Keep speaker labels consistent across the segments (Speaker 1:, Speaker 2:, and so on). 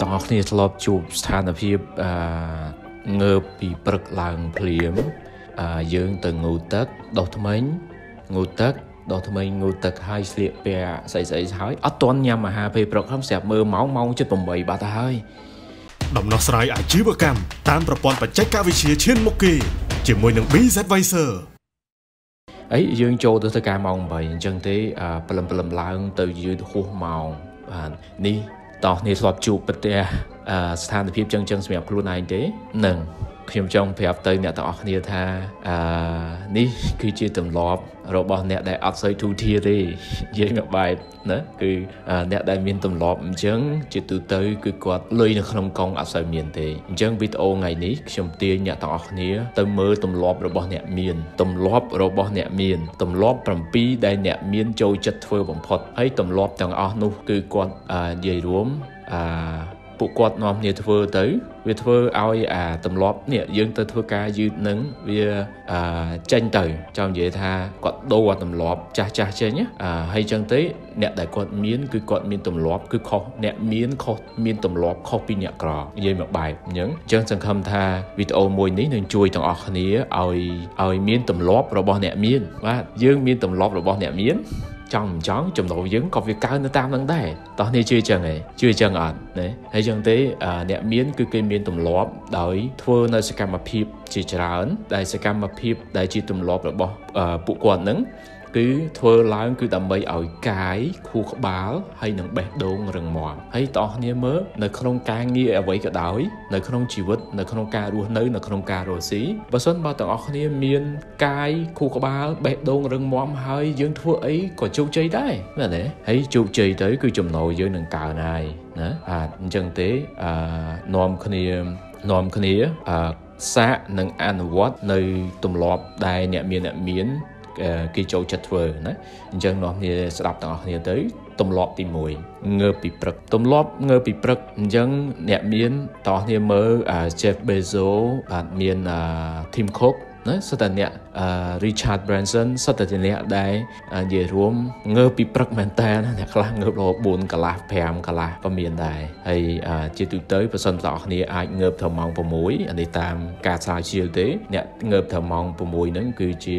Speaker 1: ទាំងអស់គ្នាធ្លាប់ជួបស្ថានភាពអឺងើបពីព្រឹកឡើងភ្លាមអឺយើងទៅងូតទឹកដុសធ្មេញងូតទឹកដុសធ្មេញងូតទឹកហើយស្លៀកពាក់ស្អីស្អីហើយអត់ទាន់ញ៉ាំអាហារពេលព្រឹកខ្ញុំស្រាប់មើលម៉ោងម៉ោង7:08បាត់ទៅហើយ
Speaker 2: ដំណោះស្រាយអាជីវកម្មតាមប្រព័ន្ធបច្ចេកវិទ្យាឈានមុខគេជាមួយនឹង BZ Advisor
Speaker 1: អីយើងចូលទៅធ្វើការម៉ោង8អញ្ចឹងទេព្រលឹមព្រលឹមឡើង ទៅយឺតហួសម៉ោងបាទនេះតោះនេះធ្លាប់ជួបប្រទេសស្ថានភាពចឹងចឹងសម្រាប់ខ្លួនឯងទេនឹង ខ្ញុំចង់ប្រាប់ទៅអ្នកទាំងអស់គ្នាថាអឺនេះគឺជាទម្លាប់របស់អ្នកដែលអត់សូវទូធាទេនិយាយមកបែបណាគឺអ្នកដែលមានទម្លាប់អញ្ចឹងជាទូទៅគឺគាត់លុយនៅក្នុងកង់អត់សូវមានទេអញ្ចឹងវីដេអូថ្ងៃនេះខ្ញុំទាញអ្នកទាំងអស់គ្នាទៅមើលទម្លាប់របស់អ្នកមានទម្លាប់របស់អ្នកមានទម្លាប់7ដែលអ្នកមានចូលចិត្តធ្វើបំផុតហើយទម្លាប់ទាំងអស់នោះគឺគាត់និយាយរួមអឺ ពួកគាត់នាំគ្នាធ្វើទៅវាធ្វើឲ្យអាទម្លាប់នេះយើងទៅធ្វើការយឺតនឹងវាចេញទៅចង់និយាយថាគាត់ដូរអាទម្លាប់ចាស់ចាស់ចេញហើយចឹងទេអ្នកដែលគាត់មានគឺគាត់មានទម្លាប់គឺខុសអ្នកមានខុសមានទម្លាប់ខុសពីអ្នកក្រនិយាយមកបែបអញ្ចឹងអញ្ចឹងសង្ឃឹមថាវីដេអូមួយនេះនឹងជួយទាំងអស់គ្នាឲ្យឲ្យមានទម្លាប់របស់អ្នកមានបាទយើងមានទម្លាប់របស់អ្នកមាន ចង់មិនចង់ចំណូលយើងក៏វាកើនទៅតាមនឹងដែរតោះនេះជឿចឹងហ៎ជឿចឹងអត់ណាហើយចឹងទេអ្នកមានគឺគេមានទម្លាប់ដោយធ្វើនៅសកម្មភាពជាច្រើនដែលសកម្មភាពដែលជាទម្លាប់របស់ពួកគាត់នឹង គឺធ្វើឡើងគឺដើម្បីឲ្យកាយខួរក្បាលហើយនឹងបេះដូងរឹងមាំហើយតោះគ្នាមើលនៅក្នុងការងារអ្វីក៏ដោយនៅក្នុងជីវិតនៅក្នុងការរស់នៅនៅក្នុងការរស់ស៊ីបើសិនបើទាំងអស់គ្នាមានកាយខួរក្បាលបេះដូងរឹងមាំហើយយើងធ្វើអីក៏ជោគជ័យដែរណាទេហើយជោគជ័យទៅគឺចំណូលយើងនឹងកើនហើយណាបាទអញ្ចឹងទេអឺនាំគ្នានាំគ្នាអឺសាកនិងអនុវត្តនៅទម្លាប់ដែលអ្នកមានអ្នកមាន គេចូលចិត្តធ្វើណាអញ្ចឹងនាំគ្នាស្ដាប់ទាំងអស់គ្នាទៅទម្លាប់ទី1ងើបពីព្រឹកទម្លាប់ងើបពីព្រឹកអញ្ចឹងអ្នកមានតោះគ្នាមើល Jeff Bezos បាទមាន Tim Cook ណាសិតតែអ្នក Richard Branson សិតតែអ្នកដែលនិយាយរួមងើបពីព្រឹកមែនតើអ្នកខ្លះងើបរហូត4កន្លះ5កន្លះក៏មានដែរហើយជាទូទៅបើសិនបងប្អូនអាចងើបត្រឹមម៉ោង6អានេះតាមការស្រាវជ្រាវទេអ្នកងើបត្រឹមម៉ោង6ហ្នឹងគឺជា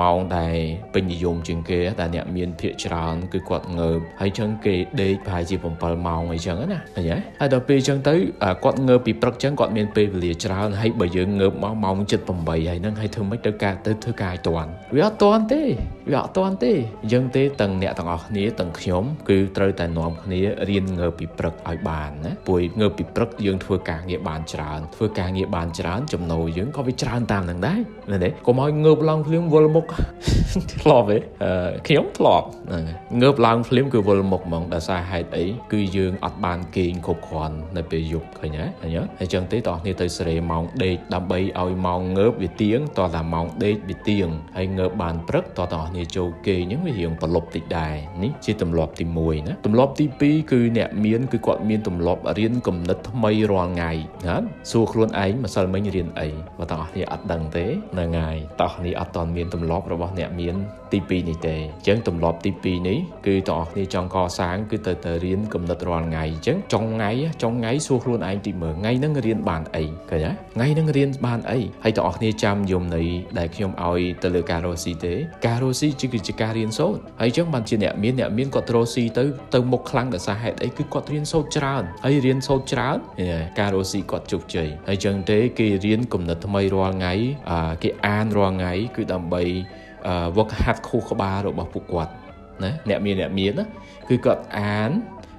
Speaker 1: ម៉ោងដែលពេញនិយមជាងគេដែលអ្នកមានភាកច្រើនគឺគាត់ងើបហើយចឹងគេដេកប្រហែលជា7ម៉ោងអីចឹងណាឃើញទេហើយដល់ពេលចឹងទៅគាត់ងើបពីព្រឹកចឹងគាត់មានពេលវេលាច្រើនហើយបើយើងងើបមកម៉ោង7:08ហើយហ្នឹងហើយធ្វើម៉េចទៅការទៅធ្វើការឲ្យតាន់វាអត់តាន់ទេវាអត់តាន់ទេអញ្ចឹងទេទាំងអ្នកទាំងអស់គ្នាទាំងខ្ញុំគឺត្រូវតែនាំគ្នារៀនងើបពីព្រឹកឲ្យបានណាពួយងើបពីព្រឹកយើងធ្វើការងារបានច្រើនធ្វើការងារបានច្រើនចំណូលយើងក៏វាច្រើនតាមនឹងដែរមែនទេកុំឲ្យងើបឡើងភ្លាមវល់មុខធ្លាប់ទេខ្ញុំធ្លាប់ហ្នឹងងើបឡើងភ្លាមគឺវល់មុខហ្មងដោយសារហេតុអីគឺយើងអត់បានគេងគ្រប់គ្រាន់នៅពេលយប់ឃើញទេឃើញទេអញ្ចឹងទេតោះគ្នាទៅសេរីម៉ោងដេកដើម្បីឲ្យម៉ោងងើបវាទៀងតោះតែម៉ោងដេកវាទៀងហើយងើបបានព្រឹកតតអស់គ្នាចូលគេអញ្ចឹងវារៀងប្រឡប់តិចដែរនេះជាទម្លាប់ទី1ណាទម្លាប់ទី2គឺអ្នកមានគឺគាត់មានទម្លាប់រៀនគំនិតថ្មីរាល់ថ្ងៃណាសួរខ្លួនឯងម្សិលមិញរៀនអីបើតអស់គ្នាអត់ដឹងទេហ្នឹងហើយតអស់គ្នាអត់តន់មានទម្លាប់របស់អ្នកមាន ទី2នេះទេអញ្ចឹងទម្លាប់ទី2នេះគឺតអស់គ្នាចង់កសាងគឺទៅទៅរៀនគំនិតរាល់ថ្ងៃអញ្ចឹងចុងថ្ងៃចុងថ្ងៃសួរខ្លួនឯងទីមើលថ្ងៃហ្នឹងរៀនបានអីឃើញទេថ្ងៃហ្នឹងរៀនបានអីហើយតអស់គ្នាចាំយមន័យដែលខ្ញុំឲ្យទៅលើការរស់ស៊ីទេការរស់ស៊ីគឺជាការរៀនសូត្រហើយអញ្ចឹងបានជាអ្នកមានអ្នកមានគាត់រស់ស៊ីទៅទៅមុខខ្លាំងដោយសារហេតុអីគឺគាត់រៀនសូត្រច្រើនហើយរៀនសូត្រច្រើនការរស់ស៊ីគាត់ជោគជ័យហើយអញ្ចឹងទេគេរៀនគំនិតថ្មីរាល់ថ្ងៃគេអានរាល់ថ្ងៃគឺដើម្បី វឹកហាត់ខួរក្បាលរបស់ពួកគាត់ណាអ្នកមានអ្នកមានណាគឺគាត់អាន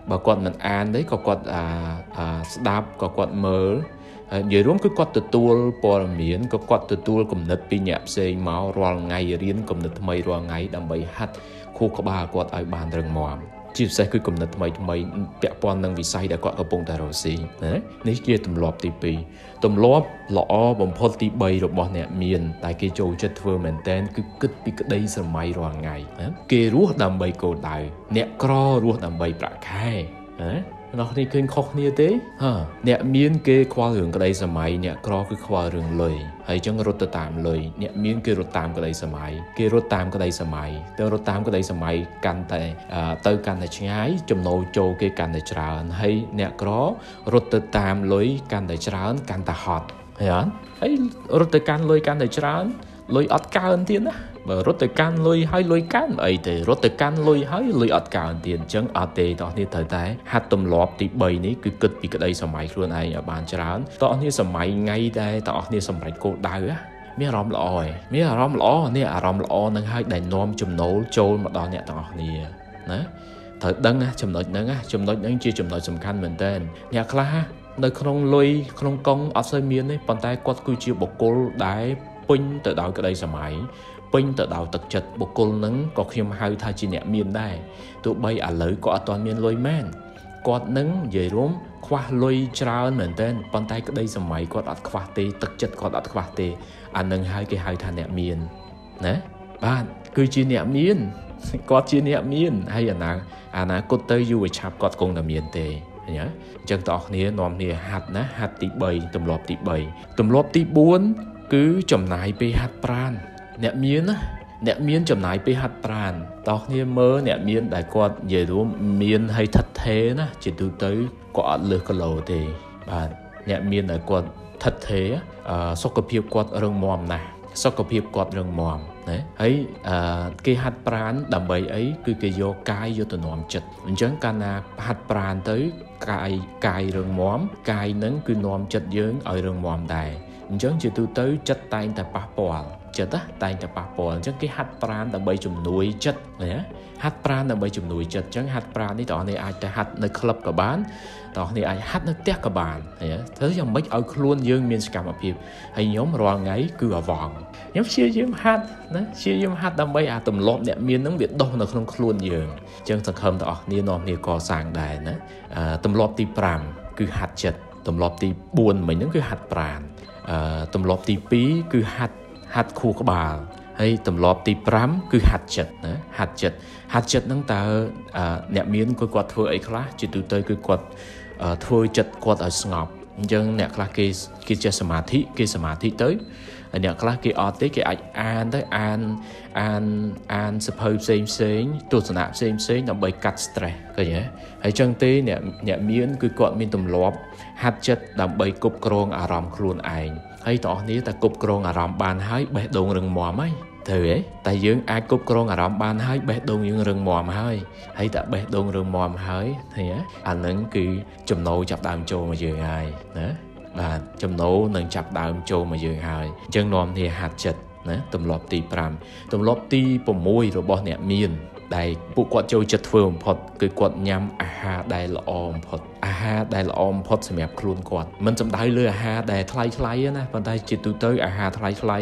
Speaker 1: បើគាត់មិនអានទេក៏គាត់ស្ដាប់ក៏គាត់មើលនិយាយរួមគឺគាត់ទទួលព័ត៌មានក៏គាត់ទទួលគំនិតពីអ្នកផ្សេងមករាល់ថ្ងៃរៀនគំនិតថ្មីរាល់ថ្ងៃដើម្បីហាត់ខួរក្បាលគាត់ឲ្យបានរឹងមាំ ជាពិសេសគឺគំនិតថ្មីថ្មីពាក់ព័ន្ធនឹងវិស័យដែលគាត់កំពុងតែរកស៊ីណានេះជាទម្លាប់ទី2ទម្លាប់ល្អបំផុតទី3របស់អ្នកមានតែគេចូលចិត្តធ្វើមែនតែនគឺគិតពីក្តីស្រមៃរាល់ថ្ងៃណាគេរស់ដើម្បីគោលដៅអ្នកក្ររស់ដើម្បីប្រាក់ខែណា ឃនោះនេះឃើញខុសគ្នាទេហ៎អ្នកមានគេខ្វល់រឿងក្តីសម័យអ្នកក្រគឺខ្វល់រឿងលុយហើយចឹងរត់ទៅតាមលុយអ្នកមានគេរត់តាមក្តីសម័យគេរត់តាមក្តីសម័យទៅរត់តាមក្តីសម័យកាន់តែទៅកាន់តែឆ្ងាយចំណូលចូលគេកាន់តែច្រើនហើយអ្នកក្ររត់ទៅតាមលុយកាន់តែច្រើនកាន់តែហត់ឃើញអត់ហើយរត់ទៅកាន់លុយកាន់តែច្រើនលុយអត់កើនទៀតណា បើរត់ទៅកាន់លុយហើយលុយកើនអីទេរត់ទៅកាន់លុយហើយលុយអត់កើនទៀតអញ្ចឹងអត់ទេតោះនេះត្រូវតែហាត់ទម្លាប់ទី3នេះគឺគិតពីក្តីសម័យខ្លួនឯងឲ្យបានច្រើនតោះនេះសម័យថ្ងៃដែរតោះនេះសម្រេចគោលដៅណាមានអារម្មណ៍ល្អឯងមានអារម្មណ៍ល្អនេះអារម្មណ៍ល្អនឹងហើយដែលនាំចំណូលចូលមកដល់អ្នកទាំងអស់គ្នាណាត្រូវដឹងណាចំណុចហ្នឹងណាចំណុចហ្នឹងជាចំណុចសំខាន់មែនតើអ្នកខ្លះនៅក្នុងលុយក្នុងកង់អត់សូវមានទេប៉ុន្តែគាត់គឺជាបុគ្គលដែលពេញទៅដោយក្តីសម័យ ពេញទៅដោយទឹកចិត្តបុគ្គលនឹងក៏ខ្ញុំហៅថាជាអ្នកមានដែរទោះបីឥឡូវក៏អត់ទាន់មានលុយមែនគាត់នឹងនិយាយរួមខ្វះលុយច្រើនមែនតើប៉ុន្តែក្តីសម័យគាត់អត់ខ្វះទេទឹកចិត្តគាត់អត់ខ្វះទេអានឹងហើយគេហៅថាអ្នកមានណាបាទគឺជាអ្នកមានគាត់ជាអ្នកមានហើយអាណាអនាគតទៅយូរឆាប់គាត់គង់តែមានទេឃើញទេអញ្ចឹងបងប្អូននាំគ្នាហាត់ណាហាត់ទី3ទម្លាប់ទី3ទម្លាប់ទី4គឺចំណាយពេលហាត់ប្រាណ អ្នកមានណាអ្នកមានចំណាយពេលហាត់ប្រាណតោះគ្នាមើលអ្នកមានដែលគាត់និយាយរួមមានហើយថិតថេរណាជាទូទៅគាត់អត់លើសគីឡូទេបាទអ្នកមានដែលគាត់ថិតថេរសុខភាពគាត់រឹងមាំណាស់សុខភាពគាត់រឹងមាំណាហើយគេហាត់ប្រាណដើម្បីអីគឺគេយកកាយយកទៅនាំចិត្តអញ្ចឹងកាលណាហាត់ប្រាណទៅកាយកាយរឹងមាំកាយនឹងគឺនាំចិត្តយើងឲ្យរឹងមាំដែរអញ្ចឹងជាទូទៅចិត្តតែងតែប៉ះពាល់ ចិត្តតែងតែប៉ះពាល់អញ្ចឹងគេហាត់ប្រាណដើម្បីជំនួយចិត្តណាហាត់ប្រាណដើម្បីជំនួយចិត្តអញ្ចឹងហាត់ប្រាណនេះតោះនេះអាចទៅហាត់នៅក្លឹបក៏បានតោះនេះអាចហាត់នៅផ្ទះក៏បានធ្វើយ៉ាងម៉េចឲ្យខ្លួនយើងមានសកម្មភាពហើយខ្ញុំរាល់ថ្ងៃគឺអវងខ្ញុំព្យាយាមហាត់ណាព្យាយាមហាត់ដើម្បីអាទម្លាប់អ្នកមាននឹងវាដុះនៅក្នុងខ្លួនយើងអញ្ចឹងសង្ឃឹមទាំងអស់គ្នានាំគ្នាកសាងដែរណាទម្លាប់ទី5គឺហាត់ចិត្តទម្លាប់ទី4មិញហ្នឹងគឺហាត់ប្រាណអឺទម្លាប់ទី2គឺហាត់ ហាត់ខួរក្បាលហើយទម្លាប់ទី5គឺហាត់ចិត្តណាហាត់ចិត្តហាត់ចិត្តហ្នឹងតើអ្នកមានគាត់គាត់ធ្វើអីខ្លះជាទូទៅគឺគាត់ធ្វើចិត្តគាត់ឲ្យស្ងប់អញ្ចឹងអ្នកខ្លះគេគេចេះសមាធិគេសមាធិទៅហើយអ្នកខ្លះគេអត់ទេគេអាចអានទៅអានអានអានសភៅផ្សេងផ្សេងទស្សនៈផ្សេងផ្សេងដើម្បីកាត់ stress ឃើញទេហើយចឹងទេអ្នកអ្នកមានគឺគាត់មានទម្លាប់ហាត់ចិត្តដើម្បីគ្រប់គ្រងអារម្មណ៍ខ្លួនឯង ហើយតោះនេះតែគ្រប់គ្រងអារម្មណ៍បានហើយបេះដូងរឹងមាំហើយត្រូវទេតែយើងអាចគ្រប់គ្រងអារម្មណ៍បានហើយបេះដូងយើងរឹងមាំហើយហើយតែបេះដូងរឹងមាំហើយឃើញទេអានឹងគឺចំណូលចាប់ដើមចូលមកយើងហើយណាបាទចំណូលនឹងចាប់ដើមចូលមកយើងហើយអញ្ចឹងនាំគ្នាហាត់ចិត្តណាទម្លាប់ទី5ទម្លាប់ទី6របស់អ្នកមានដែលពួកគាត់ចូលចិត្តធ្វើបំផុតគឺគាត់ញ៉ាំអាហារដែលល្អបំផុត អាហារដែលល្អបំផុតសម្រាប់ខ្លួនគាត់មិនសំដៅលើអាហារដែលថ្លៃថ្លៃណាប៉ុន្តែជាទូទៅអាហារថ្លៃថ្លៃ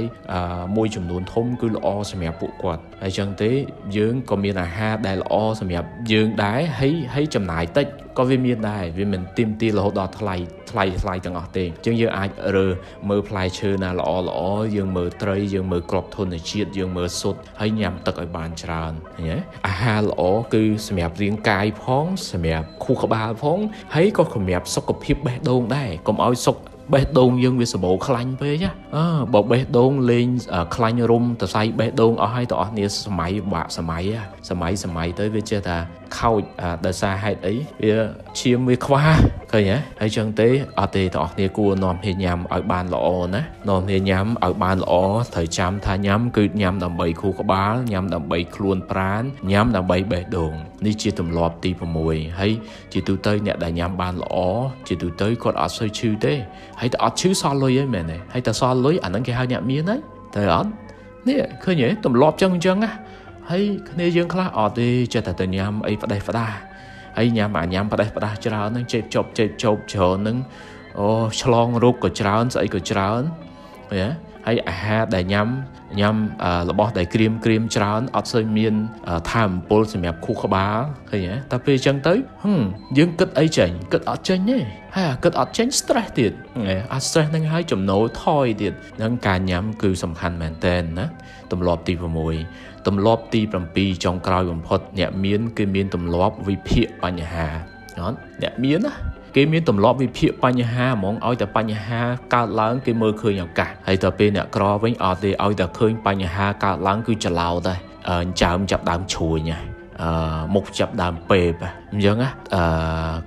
Speaker 1: មួយចំនួនធំគឺល្អសម្រាប់ពួកគាត់ហើយចឹងទេយើងក៏មានអាហារដែលល្អសម្រាប់យើងដែរហើយហើយចំណាយតិចក៏វាមានដែរវាមិនទៀមទារហូតដល់ថ្លៃថ្លៃថ្លៃទាំងអស់ទេអញ្ចឹងយើងអាចរើមើលផ្លែឈើណាល្អល្អយើងមើលត្រីយើងមើលក្របធនជាតិយើងមើលសុទ្ធហើយញ៉ាំទឹកឲ្យបានច្រើនឃើញទេអាហារល្អគឺសម្រាប់រាងកាយផងសម្រាប់ខួរក្បាលផងហើយក៏សម្រាប់សុខភាពបេះដូងដែរកុំឲ្យសុខបេះដូងយើងវាសម្បូរខ្លាញ់ពេកណាអើបើបេះដូងលេងខ្លាញ់រុំទៅសៃបេះដូងអស់ហើយទៅអស់នេះសម័យបាក់សម័យសម័យសម័យទៅវាចេះថា ខូចដោយសារហេតុអីវាឈាមវាខ្វះឃើញហ៎ហើយចឹងទេអត់ទេបងប្អូនគួរនាំគ្នាញ៉ាំឲ្យបានល្អណានាំគ្នាញ៉ាំឲ្យបានល្អត្រូវចាំថាញ៉ាំគឺញ៉ាំដើម្បីខួរក្បាលញ៉ាំដើម្បីខ្លួនប្រាណញ៉ាំដើម្បីបេះដូងនេះជាទម្លាប់ទី6ហើយជាទូទៅអ្នកដែលញ៉ាំបានល្អជាទូទៅគាត់អត់សូវឈឺទេហើយតែអត់ឈឺសល់លុយឯងមែនទេហើយតែសល់លុយអាហ្នឹងគេហៅអ្នកមានហើយតែអត់នេះឃើញទេទម្លាប់ចឹងអញ្ចឹងណា ហើយគ្នាយើងខ្លះអត់ទេចេះតែទៅញ៉ាំអីផ្ដេសផ្ដាសហើយញ៉ាំអាញ៉ាំផ្ដេសផ្ដាសច្រើនហ្នឹងចេបជប់ចេបជប់ច្រើនហ្នឹងអូឆ្លងរោគក៏ច្រើនស្អីក៏ច្រើនឃើញទេ ហើយអាហារដែលញ៉ាំញ៉ាំរបស់ដែលក្រៀមក្រៀមច្រើនអត់សូវមានថាមពលសម្រាប់ខួរក្បាលឃើញទេតែពេលអញ្ចឹងទៅហឹមយើងគិតអីចេញគិតអត់ចេញទេហើយគិតអត់ចេញ stress ទៀតអា stress ហ្នឹងហើយចំណូលថយទៀតហ្នឹងការញ៉ាំគឺសំខាន់មែនតើណាទម្លាប់ទី6ទម្លាប់ទី7ចុងក្រោយបំផុតអ្នកមានគឺមានទម្លាប់វិភាគបញ្ហា អត់អ្នកមានណាគេមានទម្លាប់វិភាគបញ្ហាហ្មងឲ្យតែបញ្ហាកើតឡើងគេមើលឃើញឱកាសហើយទៅពេលអ្នកក្រវិញអត់ទេឲ្យតែឃើញបញ្ហាកើតឡើងគឺច្រឡោតដែរអញ្ចើមចាប់ដើមឈួញហើយ អឺមុខចាប់ដើមពេបអញ្ចឹងណាអឺ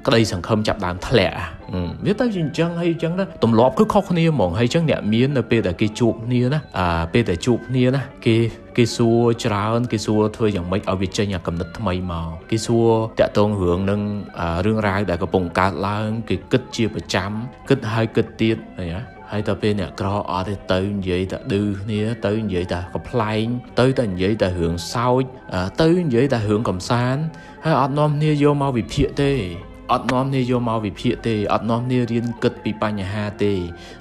Speaker 1: ក្តីសង្ឃឹមចាប់ដើមធ្លាក់វាទៅជាអញ្ចឹងហើយអញ្ចឹងណាទម្លាប់គឺខុសគ្នាហ្មងហើយអញ្ចឹងអ្នកមាននៅពេលដែលគេជួបគ្នាណាអាពេលដែលជួបគ្នាណាគេគេសួរច្រើនគេសួរធ្វើយ៉ាងម៉េចឲ្យវាចេញអាកំណត់ថ្មីមកគេសួរតាក់ទងរឿងនឹងរឿងរ៉ាវដែលកំពុងកើតឡើង គេគិតជាប្រចាំគិតហើយគិតទៀតឃើញទេ ហើយទៅពេលអ្នកក្រអត់ទេទៅនិយាយតែឌឺគ្នាទៅនិយាយតែកំ pl ែងទៅតែនិយាយតែរឿងសើចទៅនិយាយតែរឿងកំសាន្តហើយអត់នាំគ្នាយកមកវិភាគទេ អត់នាំគ្នាយកមកវិភាគទេអត់នាំគ្នារៀនគិតពីបញ្ហាទេ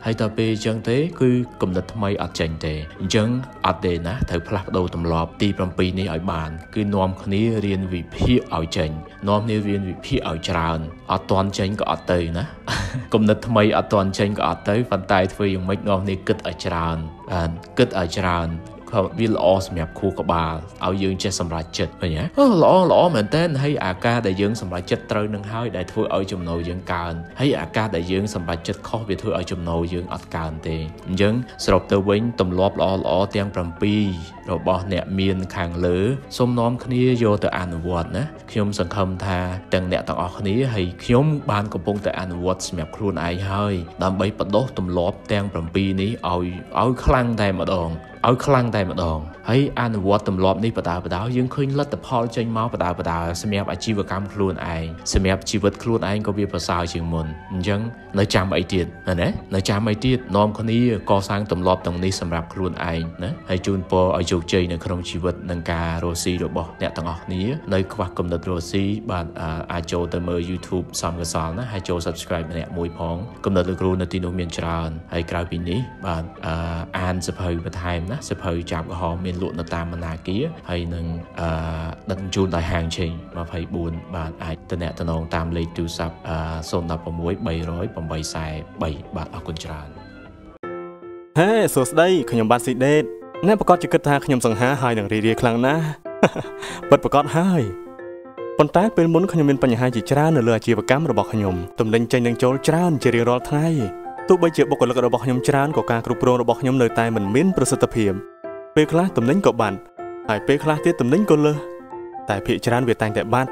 Speaker 1: ហើយដល់ពេលអញ្ចឹងទេគឺគំនិតថ្មីអត់ចេញទេអញ្ចឹងអត់ទេណាត្រូវផ្លាស់ប្ដូរទម្លាប់ទី7នេះឲ្យបាន គឺនាំគ្នារៀនវិភាគឲ្យចេញនាំគ្នារៀនវិភាគឲ្យច្រើនអត់តន់ចេញក៏អត់ទៅណាគំនិតថ្មីអត់តន់ចេញក៏អត់ទៅប៉ុន្តែធ្វើយ៉ាងម៉េចនាំគ្នាគិតឲ្យច្រើនបានគិតឲ្យច្រើន វាល្អសម្រាប់ខួរក្បាលឲ្យយើងចេះសម្រេចចិត្តឃើញទេអូល្អល្អមែនតើហើយអាការដែលយើងសម្រេចចិត្តត្រូវនឹងហើយដែលធ្វើឲ្យចំណូលយើងកើនហើយអាការដែលយើងសម្រេចចិត្តខុសវាធ្វើឲ្យចំណូលយើងអត់កើនទេអញ្ចឹងសរុបទៅវិញទម្លាប់ល្អល្អទាំង7របស់អ្នកមានខាងលើសូមនាំគ្នាយកទៅអនុវត្តណាខ្ញុំសង្ឃឹមថាទាំងអ្នកទាំងអស់គ្នាហើយខ្ញុំបានកំពុងតែអនុវត្តសម្រាប់ខ្លួនឯងហើយដើម្បីបដោះទម្លាប់ទាំង7នេះឲ្យឲ្យខ្លាំងតែម្ដង ឲ្យខ្លាំងតែម្ដងហើយអនុវត្តទម្លាប់នេះបដាបដាយើងឃើញលទ្ធផលចេញមកបដាបដាសម្រាប់អាជីវកម្មខ្លួនឯងសម្រាប់ជីវិតខ្លួនឯងក៏វាប្រសើរជាងមុនអញ្ចឹងនៅចាំអីទៀតណានៅចាំអីទៀតនាំគ្នាកសាងទម្លាប់ទាំងនេះសម្រាប់ខ្លួនឯងណាហើយជូនពរឲ្យជោគជ័យនៅក្នុងជីវិតនិងការរស់ស៊ីរបស់អ្នកទាំងអស់គ្នានៅខ្វះគំនិតរស់ស៊ីបាទអាចចូលទៅមើល YouTube សំកសលណាហើយចូល Subscribe ម្នាក់មួយផងគំនិតលោកគ្រូនៅទីនោះមានច្រើនហើយក្រៅពីនេះបាទអានសភៅបន្ថែមណាសភៅចាប់កំហមានលក់នៅតាមបណ្ណាគារហើយនឹងអឺដឹកជូនដោយហាងឆេង24បាទអាចតំណតំណងតាមលេខទូរស័ព្ទ016 300 843បាទអរគុណច្រើន
Speaker 2: ហេសួស្តីខ្ញុំបាទស៊ីដេតអ្នកប្រកាសជាគិតថាខ្ញុំសង្ហាហើយនឹងរីរាយខ្លាំងណាស់ពិតប្រកបហើយប៉ុន្តែពេលមុនខ្ញុំមានបញ្ហាជាច្រើននៅលើអាជីវកម្មរបស់ខ្ញុំទំនិញចេញនឹងចូលច្រើនជារៀងរាល់ថ្ងៃ ទោះបីជាបុគ្គលិករបស់ខ្ញុំច្រើនក៏ការគ្រប់គ្រងរបស់ខ្ញុំនៅតែមិនមានប្រសិទ្ធភាពពេលខ្លះទំនិញក៏បាត់ហើយពេលខ្លះទៀតទំនិញក៏លើសតែភាគច្រើនវាតែងតែបាត់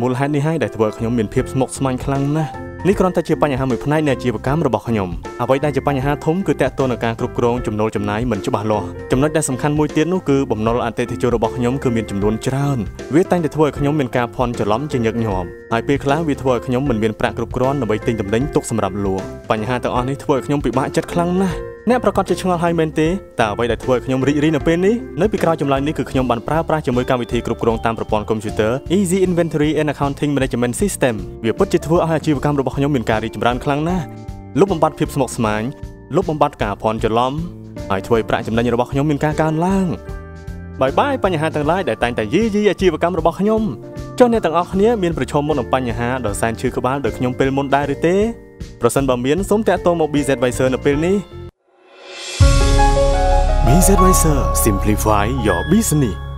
Speaker 2: មូលហេតុនេះហើយដែលធ្វើឲ្យខ្ញុំមានភាពស្មុគស្មាញខ្លាំងណាស់ នេះគ្រាន់តែជាបញ្ហាមួយផ្នែកនៃអាជីវកម្មរបស់ខ្ញុំអ្វីដែលជាបញ្ហាធំគឺតកតទៅនឹងការគ្រប់គ្រងចំណូលចំណាយមិនច្បាស់លាស់ចំណុចដែលសំខាន់មួយទៀតនោះគឺបំណុលអតិថិជនរបស់ខ្ញុំគឺមានចំនួនច្រើនវាតែងតែធ្វើឲ្យខ្ញុំមានការភ័ន្តច្រឡំជាញឹកញាប់ហើយពេលខ្លះវាធ្វើឲ្យខ្ញុំមិនមានប្រាក់គ្រប់គ្រាន់ដើម្បីទិញទំនិញទុកសម្រាប់លក់បញ្ហាទាំងអស់នេះធ្វើឲ្យខ្ញុំពិបាកចិត្តខ្លាំងណាស់ អ្នកប្រកាសជាឆ្ងល់ហើយមែនទេតើអ្វីដែលធ្វើឲ្យខ្ញុំរីករាយនៅពេលនេះនៅពីក្រោយចម្លើយនេះគឺខ្ញុំបានប្រើប្រាស់ជាមួយកម្មវិធីគ្រប់គ្រងតាមប្រព័ន្ធកុំព្យូទ័រ Easy Inventory and Accounting Management System វាពិតជាធ្វើឲ្យអាជីវកម្មរបស់ខ្ញុំមានការរីកចម្រើនខ្លាំងណាស់លុបបំបាត់ភាពស្មុគស្មាញលុបបំបាត់ការភ័ន្តច្រឡំហើយធ្វើឲ្យប្រាក់ចំណេញរបស់ខ្ញុំមានការកើនឡើងបាយបាយបញ្ហាទាំងឡាយដែលតែងតែយីយីអាជីវកម្មរបស់ខ្ញុំចុះអ្នកទាំងអស់គ្នាមានប្រឈមមុខនឹងបញ្ហាដ៏សែនឈឺក្បាលដោយខ្ញុំពេលមុនដែរឬទេប្រសិនបើមានសូមតាក់ទងមក BZ Advisor នៅពេលនេះ BZ Advisor Simplify your business